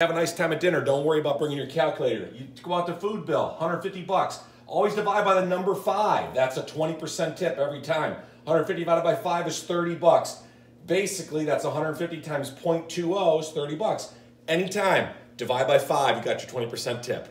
Have a nice time at dinner. Don't worry about bringing your calculator. You go out to food bill, 150 bucks. Always divide by the number five. That's a 20% tip every time. 150 divided by five is 30 bucks. Basically, that's 150 times 0.20 is 30 bucks. Anytime, divide by five, you got your 20% tip.